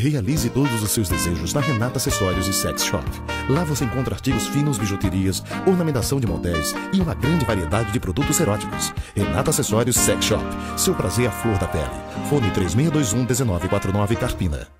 Realize todos os seus desejos na Renata Acessórios e Sex Shop. Lá você encontra artigos finos, bijuterias, ornamentação de motéis e uma grande variedade de produtos eróticos. Renata Acessórios Sex Shop. Seu prazer é à flor da pele. Fone 3621 1949 Carpina.